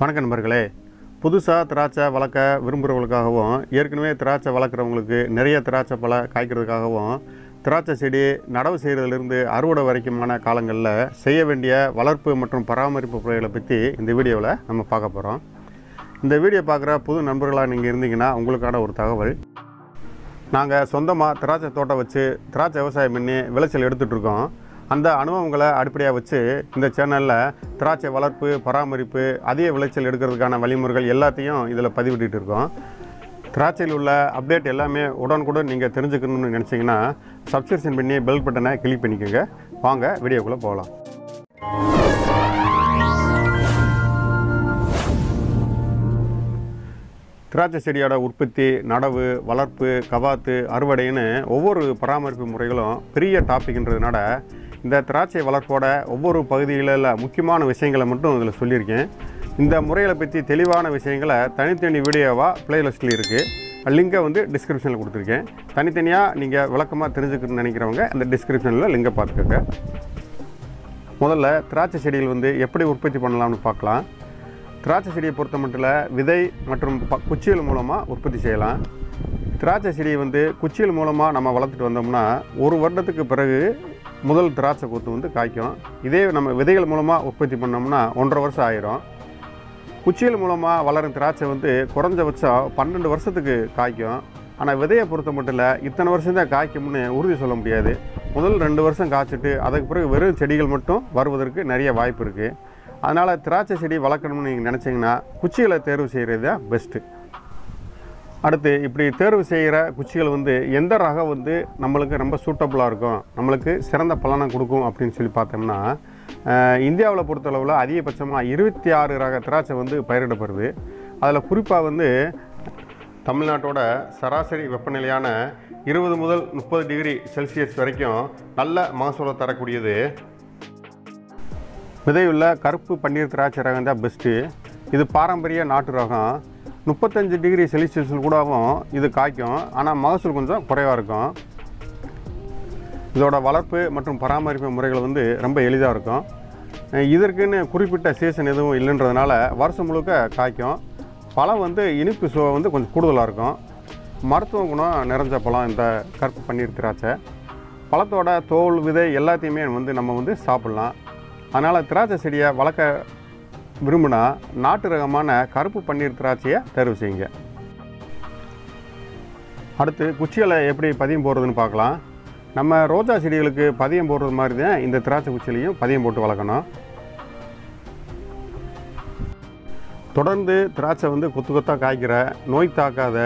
வணக்கம் நண்பர்களே. புதுசாக திராட்சை வளர்க்க விரும்புகிறவங்களுக்காகவும் ஏற்கனவே திராட்சை வளர்க்குறவங்களுக்கு நிறைய திராட்சை பழ காய்க்கிறதுக்காகவும் திராட்சை செடி நடவு செய்கிறதுலேருந்து அறுவடை வரைக்குமான காலங்களில் செய்ய வேண்டிய வளர்ப்பு மற்றும் பராமரிப்பு முறைகளை பற்றி இந்த வீடியோவில் நம்ம பார்க்க போகிறோம் இந்த வீடியோ பார்க்குற புது நண்பர்களாக நீங்கள் இருந்தீங்கன்னா உங்களுக்கான ஒரு தகவல். நாங்கள் சொந்தமாக திராட்சை தோட்டம் வச்சு திராட்சை விவசாயம் பண்ணி விளைச்சல் எடுத்துகிட்ருக்கோம் அந்த அனுபவங்களை அடிப்படையாக வச்சு இந்த சேனலில் திராட்சை வளர்ப்பு பராமரிப்பு அதிக விளைச்சல் எடுக்கிறதுக்கான வழிமுறைகள் எல்லாத்தையும் இதில் பதிவிட்டு இருக்கோம். திராட்சையில் உள்ள அப்டேட் எல்லாமே உடனுக்குடன் நீங்கள் தெரிஞ்சுக்கணும்னு நினச்சிங்கன்னா சப்ஸ்கிரிப்ஷன் பண்ணி பெல் பட்டனை கிளிக் பண்ணிக்கோங்க. வாங்க வீடியோக்குள்ளே போகலாம் திராட்சை செடியோட உற்பத்தி நடவு வளர்ப்பு கவாத்து அறுவடைன்னு ஒவ்வொரு பராமரிப்பு முறைகளும் பெரிய டாபிக்ன்றதுனால இந்த திராட்சை வளர்ப்போட ஒவ்வொரு பகுதிகளில் முக்கியமான விஷயங்களை மட்டும் இதில் சொல்லியிருக்கேன். இந்த முறைகளை பற்றி தெளிவான விஷயங்களை தனித்தனி வீடியோவாக பிளேலிஸ்ட்டில் இருக்குது லிங்கை வந்து டிஸ்கிரிப்ஷனில் கொடுத்துருக்கேன். தனித்தனியாக நீங்கள் விளக்கமாக தெரிஞ்சுக்கணும்னு நினைக்கிறவங்க அந்த டிஸ்கிரிப்ஷனில் லிங்கை பார்த்துக்கோங்க. முதல்ல திராட்சை செடிகள் வந்து எப்படி உற்பத்தி பண்ணலாம்னு பார்க்கலாம். திராட்சை செடியை பொறுத்த மட்டும் விதை மற்றும் ப குச்சிகள் மூலமாக உற்பத்தி செய்யலாம். திராட்சை செடியை வந்து குச்சிகள் மூலமாக நம்ம வளர்த்துட்டு வந்தோம்னா ஒரு வருடத்துக்கு பிறகு முதல் திராட்சை கொத்து வந்து காய்க்கும். இதே நம்ம விதைகள் மூலமாக உற்பத்தி பண்ணோம்னா ஒன்றரை வருஷம் ஆயிரும். குச்சிகள் மூலமாக வளரும் திராட்சை வந்து குறைஞ்சபட்சம் பன்னெண்டு வருஷத்துக்கு காய்க்கும். ஆனால் விதையை பொறுத்த மட்டும் இல்லை இத்தனை வருஷம் தான் காய்க்கும்னு உறுதி சொல்ல முடியாது. முதல் ரெண்டு வருஷம் காய்ச்சிட்டு அதுக்கு பிறகு வெறும் செடிகள் மட்டும் வருவதற்கு நிறைய வாய்ப்பு இருக்குது அதனால் திராட்சை செடி வளர்க்கணும்னு நீங்கள் நினச்சிங்கன்னா குச்சிகளை தேர்வு செய்கிறது தான் பெஸ்ட்டு அடுத்து இப்படி தேர்வு செய்கிற குச்சிகள் வந்து எந்த ரகம் வந்து நம்மளுக்கு ரொம்ப சூட்டபுளாக இருக்கும்? நம்மளுக்கு சிறந்த பலனை கொடுக்கும் அப்படின்னு சொல்லி பார்த்தோம்னா இந்தியாவில் பொறுத்தளவில் அதிகபட்சமாக இருபத்தி ஆறு ரக திராட்சை வந்து பயிரிடப்படுது. அதில் குறிப்பாக வந்து தமிழ்நாட்டோட சராசரி வெப்பநிலையான இருபது முதல் முப்பது டிகிரி செல்சியஸ் வரைக்கும் நல்ல மகசூலை தரக்கூடியது. விதையுள்ள கருப்பு பன்னீர் திராட்சை ரகம் தான் பெஸ்ட்டு இது பாரம்பரிய நாட்டு ரகம். முப்பத்தஞ்சு டிகிரி செல்சியஸில் கூடவும் இது காய்க்கும். ஆனால் மகசூல் கொஞ்சம் குறைவாக இருக்கும். இதோட வளர்ப்பு மற்றும் பராமரிப்பு முறைகள் வந்து ரொம்ப எளிதாக இருக்கும். இதற்குன்னு குறிப்பிட்ட சீசன் எதுவும் இல்லைன்றதுனால வருஷம் முழுக்க காய்க்கும். பழம் வந்து இனிப்பு சுவை வந்து கொஞ்சம் கூடுதலாக இருக்கும். மருத்துவ குணம் நிறைஞ்ச பழம் இந்த கருப்பு பன்னீர் திராட்சை. பழத்தோட தோல் விதை எல்லாத்தையுமே வந்து நம்ம வந்து சாப்பிட்லாம். அதனால் திராட்சை செடியை வளர்க்க விரும்பினா நாட்டு ரகமான கருப்பு பன்னீர் திராட்சையை தேர்வு செய்யுங்க. அடுத்து குச்சிகளை எப்படி பதியம் போடுறதுன்னு பார்க்கலாம். நம்ம ரோஜா செடிகளுக்கு பதியம் போடுறது மாதிரி தான் இந்த திராட்சை குச்சிலையும் பதியம் போட்டு வளர்க்கணும். தொடர்ந்து திராட்சை வந்து கொத்து கொத்தாக காய்க்கிற நோய் தாக்காத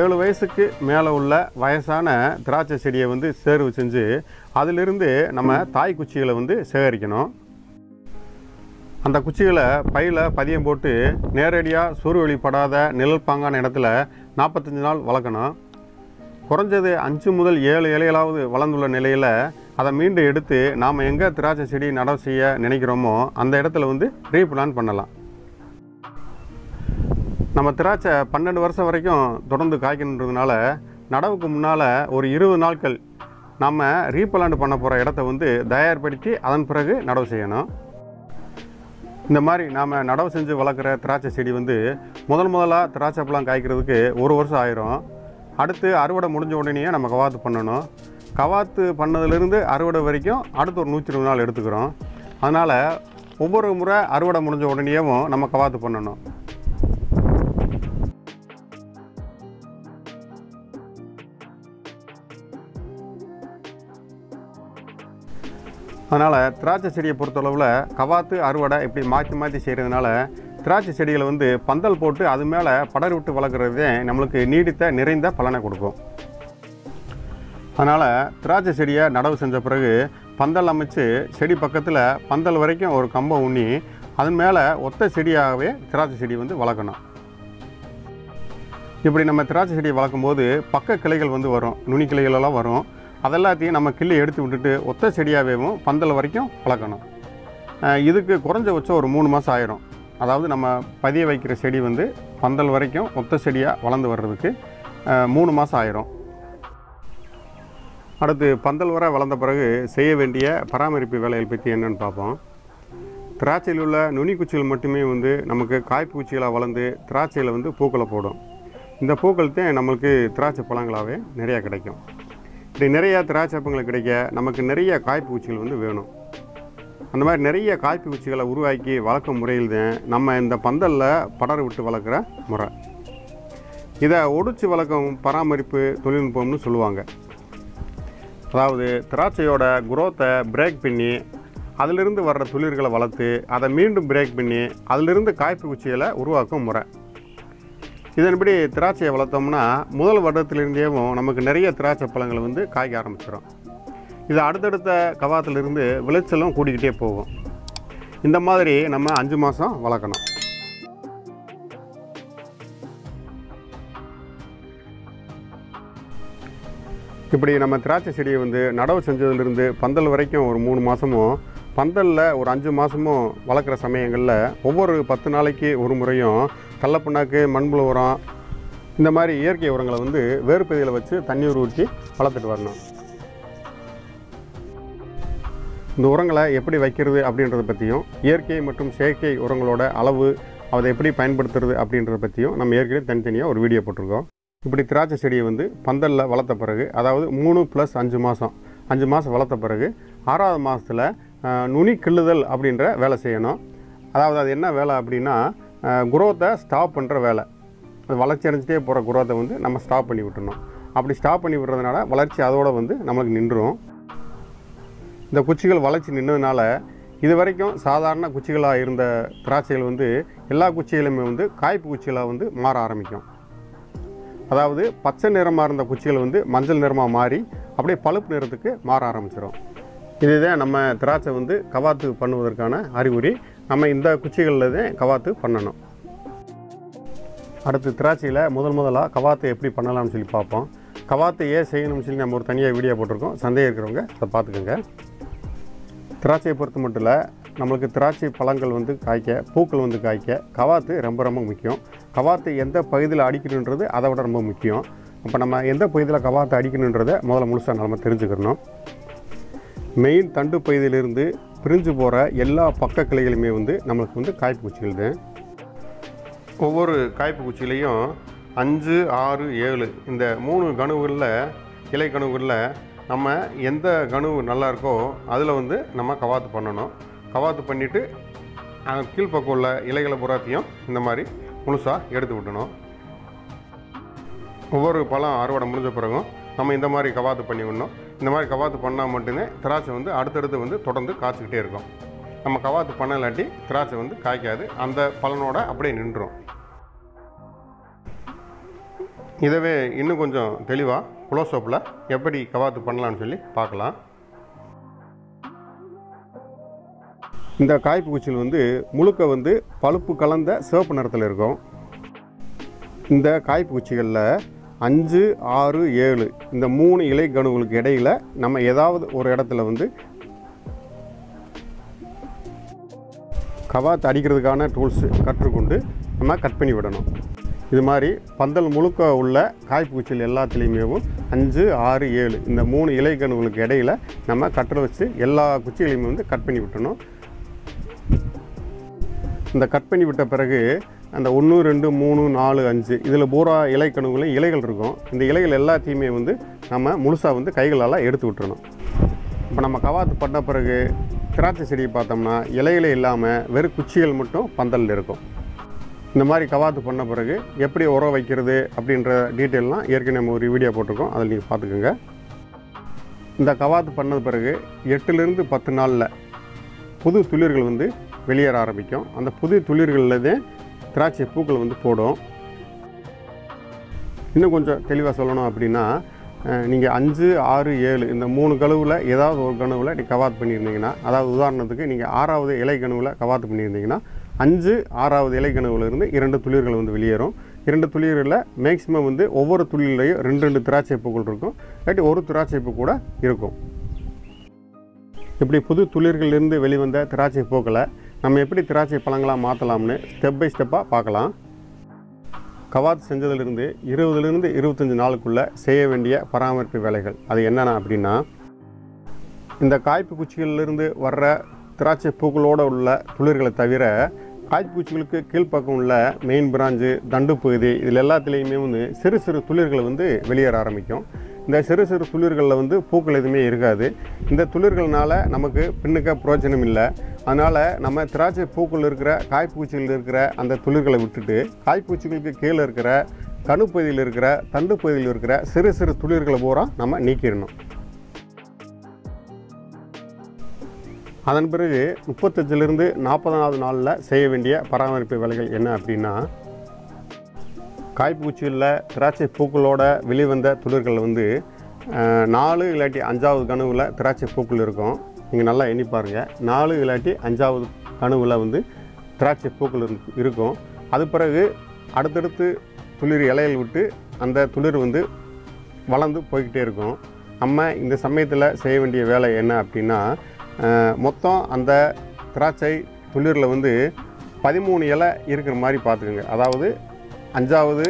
ஏழு வயசுக்கு மேலே உள்ள வயசான திராட்சை செடியை வந்து சேர்வு செஞ்சு அதிலிருந்து நம்ம தாய் குச்சிகளை வந்து சேகரிக்கணும். அந்த குச்சிகளை பையில் பதியம் போட்டு நேரடியாக சூரிய நிழல் பாங்கான இடத்துல நாற்பத்தஞ்சு நாள் வளர்க்கணும். குறைஞ்சது அஞ்சு முதல் ஏழு இலைகளாவது வளர்ந்துள்ள நிலையில் அதை மீண்டும் எடுத்து நாம் எங்கே திராட்சை செடி நடவு செய்ய நினைக்கிறோமோ அந்த இடத்துல வந்து ரீப்ளான் பண்ணலாம். நம்ம திராட்சை பன்னெண்டு வருஷம் வரைக்கும் தொடர்ந்து காய்க்கணுன்றதுனால நடவுக்கு முன்னால் ஒரு இருபது நாட்கள் நம்ம ரீப்ளான் பண்ண போகிற இடத்த வந்து தயார்படுத்தி அதன் பிறகு நடவு செய்யணும். இந்த மாதிரி நாம் நடவு செஞ்சு வளர்க்குற திராட்சை செடி வந்து முதல் முதலாக திராட்சை பழம் காய்க்கிறதுக்கு ஒரு வருஷம் ஆயிரும். அடுத்து அறுவடை முடிஞ்ச உடனே நம்ம கவாத்து பண்ணணும். கவாத்து பண்ணதுலேருந்து அறுவடை வரைக்கும் அடுத்து ஒரு நூற்றி இருபது நாள் எடுத்துக்கிறோம். அதனால் ஒவ்வொரு முறை அறுவடை முடிஞ்ச உடனேயும் நம்ம கவாத்து பண்ணணும். அதனால் திராட்சை செடியை பொறுத்தளவில் கவாத்து அறுவடை இப்படி மாற்றி மாற்றி செய்கிறதுனால திராட்சை செடிகளை வந்து பந்தல் போட்டு அது மேலே படர் விட்டு வளர்க்குறதே நம்மளுக்கு நீடித்த நிறைந்த பலனை கொடுக்கும். அதனால் திராட்சை செடியை நடவு செஞ்ச பிறகு பந்தல் அமைச்சு செடி பக்கத்தில் பந்தல் வரைக்கும் ஒரு கம்பம் உண்ணி அதன் மேலே ஒத்த செடியாகவே திராட்சை செடி வந்து வளர்க்கணும். இப்படி நம்ம திராட்சை செடியை வளர்க்கும்போது பக்க கிளைகள் வந்து வரும் நுனி கிளைகளெல்லாம் வரும். அதெல்லாத்தையும் நம்ம கிள்ளி எடுத்து விட்டுட்டு ஒத்த செடியாகவேவும் பந்தல் வரைக்கும் வளர்க்கணும். இதுக்கு குறைஞ்சபட்சம் ஒரு மூணு மாதம் ஆயிரும். அதாவது நம்ம பதிய வைக்கிற செடி வந்து பந்தல் வரைக்கும் ஒத்த செடியாக வளர்ந்து வர்றதுக்கு மூணு மாதம் ஆயிரும். அடுத்து பந்தல் வர வளர்ந்த பிறகு செய்ய வேண்டிய பராமரிப்பு வேலைகள் பற்றி என்னென்னு பார்ப்போம். திராட்சையில் உள்ள நுனிக்குச்சிகள் மட்டுமே வந்து நமக்கு காய்ப்பூச்சிகளாக வளர்ந்து திராட்சையில் வந்து பூக்களை போடும். இந்த பூக்கள் தான் நம்மளுக்கு திராட்சை பழங்களாகவே நிறையா கிடைக்கும். இப்படி நிறைய திராட்சை பழங்கள் கிடைக்க நமக்கு நிறைய காய்ப்பூச்சிகள் வந்து வேணும். அந்த மாதிரி நிறைய காய்ப்பூச்சிகளை உருவாக்கி வளர்க்கும் முறையில் தான் நம்ம இந்த பந்தலில் படர் விட்டு வளர்க்குற முறை. இதை ஒடிச்சு வளர்க்கும் பராமரிப்பு தொழில்நுட்பம்னு சொல்லுவாங்க. அதாவது திராட்சையோட குரோத்தை பிரேக் பண்ணி அதிலிருந்து வர்ற துளிர்களை வளர்த்து அதை மீண்டும் பிரேக் பண்ணி அதிலிருந்து காய்ப்பு குச்சிகளை உருவாக்கும் முறை. இதன்படி திராட்சையை வளர்த்தோம்னா முதல் வருடத்திலிருந்தேவும் நமக்கு நிறைய திராட்சை பழங்கள் வந்து காய்க்க ஆரம்பிச்சிடும் இது அடுத்தடுத்த கவாத்திலிருந்து விளைச்சலும் கூடிக்கிட்டே போகும். இந்த மாதிரி நம்ம அஞ்சு மாதம் வளர்க்கணும். இப்படி நம்ம திராட்சை செடியை வந்து நடவு செஞ்சதுலேருந்து பந்தல் வரைக்கும் ஒரு மூணு மாதமும் பந்தலில் ஒரு அஞ்சு மாதமும் வளர்க்குற சமயங்களில் ஒவ்வொரு பத்து நாளைக்கு ஒரு முறையும் கடலப்புண்ணாக்கு மண்புழு உரம் இந்த மாதிரி இயற்கை உரங்களை வந்து வேறு பகுதியில் வச்சு தண்ணீர் ஊற்றி வளர்த்துட்டு வரணும். இந்த உரங்களை எப்படி வைக்கிறது அப்படின்றத பற்றியும் இயற்கை மற்றும் செயற்கை உரங்களோட அளவு அதை எப்படி பயன்படுத்துறது அப்படின்றத பற்றியும் நம்ம ஏற்கனவே தனித்தனியாக ஒரு வீடியோ போட்டிருக்கோம். இப்படி திராட்சை செடியை வந்து பந்தலில் வளர்த்த பிறகு அதாவது மூணு ப்ளஸ் அஞ்சு மாதம் அஞ்சு மாதம் வளர்த்த பிறகு ஆறாவது மாதத்தில் நுனி கிள்ளுதல் அப்படின்ற வேலை செய்யணும். அதாவது அது என்ன வேலை அப்படின்னா குரோத்தை ஸ்டாப் பண்ணுற வேலை. அது வளர்ச்சி அடைஞ்சிட்டே போகிற குரோத்தை வந்து நம்ம ஸ்டாப் பண்ணி விட்டுணும் அப்படி ஸ்டாப் பண்ணி விடுறதுனால வளர்ச்சி அதோட வந்து நமக்கு நின்றுடும் இந்த குச்சிகள் வளர்ச்சி நின்றதுனால இது வரைக்கும் சாதாரண குச்சிகளாக இருந்த திராட்சைகள் வந்து எல்லா குச்சிகளுமே வந்து காய்ப்பு குச்சிகளாக வந்து மாற ஆரம்பிக்கும். அதாவது பச்சை நிறமாக இருந்த குச்சிகள் வந்து மஞ்சள் நிறமாக மாறி அப்படியே பழுப்பு நிறத்துக்கு மாற ஆரம்பிச்சிடும் இதுதான் நம்ம திராட்சை வந்து கவாத்து பண்ணுவதற்கான அறிகுறி. நம்ம இந்த குச்சிகளில் தான் கவாத்து பண்ணணும். அடுத்து திராட்சையில் முதல் முதலாக கவாத்து எப்படி பண்ணலாம்னு சொல்லி பார்ப்போம். கவாத்து ஏன் செய்யணும்னு சொல்லி நம்ம ஒரு தனியாக வீடியோ போட்டிருக்கோம். சந்தேகம் இருக்கிறவங்க அதை பார்த்துக்கோங்க. திராட்சையை பொறுத்த மட்டும் இல்லை நம்மளுக்கு திராட்சை பழங்கள் வந்து காய்க்க பூக்கள் வந்து காய்க்க கவாத்து ரொம்ப ரொம்ப முக்கியம். கவாத்து எந்த பகுதியில் அடிக்கணுன்றது அதை விட ரொம்ப முக்கியம். அப்போ நம்ம எந்த பகுதியில் கவாத்து அடிக்கணுன்றதை முதல்ல முழுசாக நம்ம தெரிஞ்சுக்கணும். மெயின் தண்டு பகுதியிலிருந்து பிரிஞ்சு போகிற எல்லா பக்க கிளைகளுமே வந்து நம்மளுக்கு வந்து காய்ப்பு குச்சிகள் தான். ஒவ்வொரு காய்ப்பு குச்சிலையும் அஞ்சு ஆறு ஏழு இந்த மூணு கணுவுகளில் இலை கணுவுகளில் நம்ம எந்த கணுவு நல்லா இருக்கோ அதில் வந்து நம்ம கவாத்து பண்ணணும். கவாத்து பண்ணிவிட்டு கீழ்ப்பக்கம் உள்ள இலைகளை புறாத்தையும் இந்த மாதிரி முழுசாக எடுத்து விட்டணும் ஒவ்வொரு பழம் அறுவடை முடிஞ்ச பிறகும் நம்ம இந்த மாதிரி கவாத்து பண்ணி விடணும். இந்த மாதிரி கவாத்து பண்ணால் மட்டுமே திராட்சை வந்து அடுத்தடுத்து வந்து தொடர்ந்து காய்ச்சிக்கிட்டே இருக்கும். நம்ம கவாத்து பண்ணலாட்டி திராட்சை வந்து காய்க்காது. அந்த பலனோட அப்படியே நின்றுடும் இதவே இன்னும் கொஞ்சம் தெளிவாக குளோசோப்பில் எப்படி கவாத்து பண்ணலான்னு சொல்லி பார்க்கலாம். இந்த காய்ப்பு குச்சிகள் வந்து முழுக்க வந்து பழுப்பு கலந்த சிவப்பு நிறத்தில் இருக்கும். இந்த காய்ப்பு குச்சிகளில் அஞ்சு ஆறு ஏழு. இந்த மூணு இலை கணுகளுக்கு இடையில் நம்ம ஏதாவது ஒரு இடத்துல வந்து கவாத்து அடிக்கிறதுக்கான டூல்ஸு கற்றுக்கொண்டு நம்ம கட் பண்ணி விடணும். இது மாதிரி பந்தல் முழுக்க உள்ள காய்ப்பு குச்சிகள் அஞ்சு ஆறு ஏழு இந்த மூணு இலை கணுகளுக்கு இடையில் நம்ம கட்டரை வச்சு எல்லா குச்சிகளையுமே வந்து கட் பண்ணி விட்டணும் இந்த கட் பண்ணி விட்ட பிறகு அந்த ஒன்று ரெண்டு மூணு நாலு அஞ்சு இதில் பூரா இலை கணுவுலையும் இலைகள் இருக்கும். இந்த இலைகள் எல்லாத்தையுமே வந்து நம்ம முழுசாக வந்து கைகளால் எடுத்து விட்டுறணும். இப்போ நம்ம கவாத்து பண்ண பிறகு திராட்சை செடியை பார்த்தோம்னா இலைகளே இல்லாமல் வெறும் குச்சிகள் மட்டும் பந்தலில் இருக்கும். இந்த மாதிரி கவாத்து பண்ண பிறகு எப்படி உரம் வைக்கிறது அப்படின்ற டீட்டெயிலெலாம் ஏற்கனவே நம்ம ஒரு வீடியோ போட்டிருக்கோம். அதில் நீங்கள் பார்த்துக்கோங்க. இந்த கவாத்து பண்ணது பிறகு எட்டுலேருந்து பத்து நாளில் புது துளிர்கள் வந்து வெளியேற ஆரம்பிக்கும். அந்த புது துளிர்களில் தான் திராட்சை பூக்கள் வந்து போடும். இன்னும் கொஞ்சம் தெளிவாக சொல்லணும் அப்படின்னா நீங்கள் அஞ்சு ஆறு ஏழு இந்த மூணு கழுவில் ஏதாவது ஒரு கனவில் நீங்கள் கவாத்து பண்ணியிருந்தீங்கன்னா அதாவது உதாரணத்துக்கு நீங்கள் ஆறாவது இலை கனவில் கவாத்து பண்ணியிருந்தீங்கன்னா அஞ்சு ஆறாவது இலை கனவுலேருந்து இருந்து இரண்டு துளிர்கள் வந்து வெளியேறும். இரண்டு துளிர்களில் மேக்ஸிமம் வந்து ஒவ்வொரு துளிர்லையும் ரெண்டு ரெண்டு திராட்சை பூக்கள் இருக்கும். இல்லாட்டி ஒரு திராட்சை பூ கூட இருக்கும். இப்படி புது துளிர்களிலிருந்து வெளிவந்த திராட்சை பூக்களை நம்ம எப்படி திராட்சை பழங்களாக மாற்றலாம்னு ஸ்டெப் பை ஸ்டெப்பாக பார்க்கலாம். கவாத் செஞ்சதுலேருந்து இருபதுலேருந்து இருபத்தஞ்சி நாளுக்குள்ளே செய்ய வேண்டிய பராமரிப்பு வேலைகள். அது என்னென்ன அப்படின்னா இந்த காய்ப்பு குச்சிகளிலிருந்து வர்ற திராட்சை பூக்களோடு உள்ள துளிர்களை தவிர காய்ப்பூச்சிகளுக்கு கீழ்ப்பக்கம் உள்ள மெயின் பிராஞ்சு தண்டு பகுதி இதில் எல்லாத்துலேயுமே வந்து சிறு சிறு துளிர்கள் வந்து வெளியேற ஆரம்பிக்கும். இந்த சிறு சிறு துளிர்களில் வந்து பூக்கள் எதுவுமே இருக்காது. இந்த துளிர்கள்னால் நமக்கு பின்னுக்க பிரயோஜனம் இல்லை. அதனால் நம்ம திராட்சை பூக்கள் இருக்கிற காய்ப்பூச்சிகள் இருக்கிற அந்த துளிர்களை விட்டுட்டு காய்ப்பூச்சிகளுக்கு கீழே இருக்கிற கணுப்பகுதியில் இருக்கிற தண்டு பகுதியில் இருக்கிற சிறு சிறு துளிர்களை பூரா நம்ம நீக்கிடணும். அதன் பிறகு முப்பத்தஞ்சிலிருந்து நாற்பதாவது நாளில் செய்ய வேண்டிய பராமரிப்பு வேலைகள் என்ன அப்படின்னா காய்ப்பூச்சியில் திராட்சை பூக்களோட வெளிவந்த துளிர்கள் வந்து நாலு இல்லாட்டி அஞ்சாவது கனவில் திராட்சை பூக்கள் இருக்கும். நீங்கள் நல்லா எண்ணி பாருங்கள் நாலு இல்லாட்டி அஞ்சாவது கனவில் வந்து திராட்சை பூக்கள் இருக்கும். அது பிறகு அடுத்தடுத்து துளிர் இலையில் விட்டு அந்த துளிர் வந்து வளர்ந்து போய்கிட்டே இருக்கும். நம்ம இந்த சமயத்தில் செய்ய வேண்டிய வேலை என்ன அப்படின்னா மொத்தம் அந்த திராட்சை துளிரில் வந்து பதிமூணு இலை இருக்கிற மாதிரி பார்த்துக்கோங்க. அதாவது அஞ்சாவது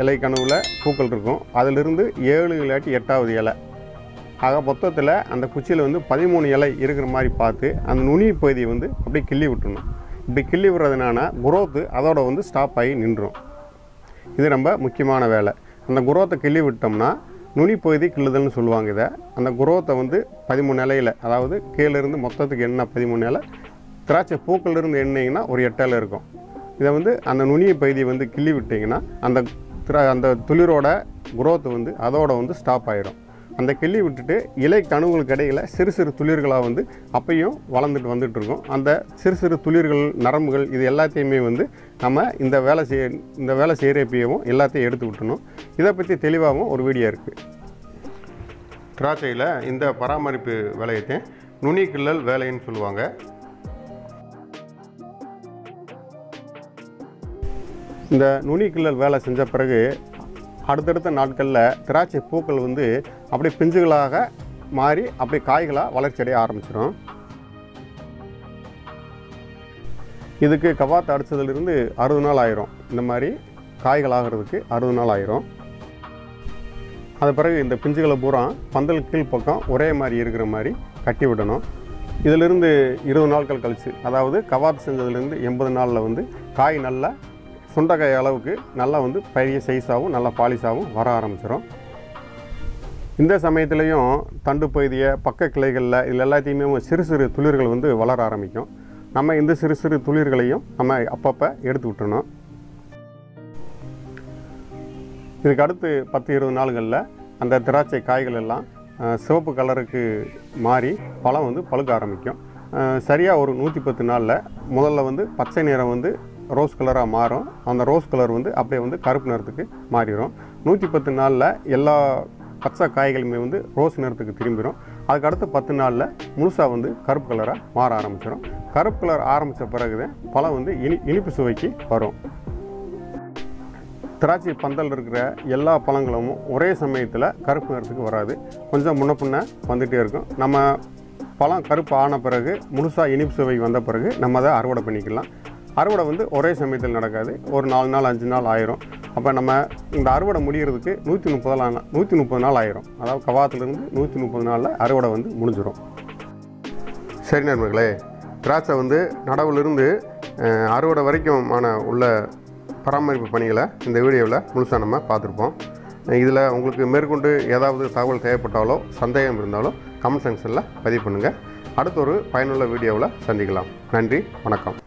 இலை கனவில் பூக்கள் இருக்கும். அதிலிருந்து ஏழு இல்லாட்டி எட்டாவது இலை. ஆக மொத்தத்தில் அந்த குச்சியில் வந்து பதிமூணு இலை இருக்கிற மாதிரி பார்த்து அந்த நுனி பகுதியை வந்து அப்படியே கிள்ளி விட்டுணும் இப்படி கிள்ளி விடுறதுனால குரோத்து அதோட வந்து ஸ்டாப் ஆகி நின்றும். இது ரொம்ப முக்கியமான வேலை. அந்த குரோத்தை கிள்ளி விட்டோம்னா நுனி பகுதி கிள்ளுதல்னு சொல்லுவாங்க இதை. அந்த குரோத்தை வந்து பதிமூணு இலையில் அதாவது கீழேருந்து மொத்தத்துக்கு என்ன பதிமூணு இலை? திராட்சை பூக்கள்லேருந்து இருந்து ஒரு எட்டு இலை இருக்கும். இதை வந்து அந்த நுனிய பகுதியை வந்து கிள்ளி விட்டிங்கன்னா அந்த திரா அந்த துளிரோட குரோத் வந்து அதோட வந்து ஸ்டாப் ஆகிடும் அந்த கிள்ளி விட்டுட்டு இலை கணுவுகளுக்கு இடையில் சிறு சிறு துளிர்களாக வந்து அப்பையும் வளர்ந்துட்டு வந்துட்டு இருக்கும் அந்த சிறு சிறு துளிர்கள் நரம்புகள் இது எல்லாத்தையுமே வந்து நம்ம இந்த வேலை செய்ய இந்த வேலை செய்கிறப்பையவும் எல்லாத்தையும் எடுத்து விட்டணும் இதை பற்றி தெளிவாகவும் ஒரு வீடியோ இருக்குது திராட்சையில் இந்த பராமரிப்பு வேலையத்தை நுனி கிள்ளல் வேலைன்னு சொல்லுவாங்க. இந்த நுனி கிள்ளல் வேலை செஞ்ச பிறகு அடுத்தடுத்த நாட்களில் திராட்சை பூக்கள் வந்து அப்படியே பிஞ்சுகளாக மாறி அப்படியே காய்களாக வளர்ச்சி அடைய ஆரம்பிச்சிடும் இதுக்கு கவாத்து அடித்ததுலேருந்து அறுபது நாள் ஆயிரும். இந்த மாதிரி காய்கள் ஆகிறதுக்கு அறுபது நாள் ஆயிரும். அது பிறகு இந்த பிஞ்சுகளை பூரா பந்தல் கீழ் பக்கம் ஒரே மாதிரி இருக்கிற மாதிரி கட்டி விடணும். இதிலிருந்து இருபது நாட்கள் கழிச்சு அதாவது கவாத்து செஞ்சதுலேருந்து எண்பது நாளில் வந்து காய் நல்லா சுண்டைக்காய் அளவுக்கு நல்லா வந்து பெரிய சைஸாகவும் நல்லா பாலிஷாகவும் வர ஆரம்பிச்சிடும் இந்த சமயத்துலேயும் தண்டு பகுதியை பக்க கிளைகளில் இதில் எல்லாத்தையுமே சிறு சிறு துளிர்கள் வந்து வளர ஆரம்பிக்கும். நம்ம இந்த சிறு சிறு துளிர்களையும் நம்ம அப்பப்போ எடுத்து விட்டுணும் இதுக்கு அடுத்து பத்து இருபது நாள்களில் அந்த திராட்சை காய்கள் எல்லாம் சிவப்பு கலருக்கு மாறி பழம் வந்து பழுக்க ஆரம்பிக்கும். சரியாக ஒரு நூற்றி பத்து நாளில் முதல்ல வந்து பச்சை நிறம் வந்து ரோஸ் கலராக மாறும். அந்த ரோஸ் கலர் வந்து அப்படியே வந்து கருப்பு நிறத்துக்கு மாறிடும் நூற்றி பத்து நாளில் எல்லா பச்சை காய்களுமே வந்து ரோஸ் நிறத்துக்கு திரும்பிடும் அதுக்கடுத்து பத்து நாளில் முழுசாக வந்து கருப்பு கலராக மாற ஆரம்பிச்சிடும் கருப்பு கலர் ஆரம்பித்த பிறகு தான் பழம் வந்து இனி இனிப்பு சுவைக்கு வரும். திராட்சை பந்தல் இருக்கிற எல்லா பழங்களும் ஒரே சமயத்தில் கருப்பு நிறத்துக்கு வராது. கொஞ்சம் முன்ன பின்ன வந்துகிட்டே இருக்கும். நம்ம பழம் கருப்பு ஆன பிறகு முழுசாக இனிப்பு சுவை வந்த பிறகு நம்ம அதை அறுவடை பண்ணிக்கலாம். அறுவடை வந்து ஒரே சமயத்தில் நடக்காது. ஒரு நாலு நாள் அஞ்சு நாள் ஆயிரும். அப்போ நம்ம இந்த அறுவடை முடிகிறதுக்கு நூற்றி முப்பது நாள் நூற்றி முப்பது நாள் ஆயிரும். அதாவது கவாத்துலேருந்து நூற்றி முப்பது நாளில் அறுவடை வந்து முடிஞ்சிடும் சரி நண்பர்களே திராட்சை வந்து நடவுலேருந்து அறுவடை அறுவடை ஆன உள்ள பராமரிப்பு பணிகளை இந்த வீடியோவில் முழுசாக நம்ம பார்த்துருப்போம். இதில் உங்களுக்கு மேற்கொண்டு ஏதாவது தகவல் தேவைப்பட்டாலோ சந்தேகம் இருந்தாலோ கமெண்ட் செக்ஷனில் பதிவு பண்ணுங்கள் அடுத்த ஒரு பயனுள்ள வீடியோவில் சந்திக்கலாம். நன்றி வணக்கம்.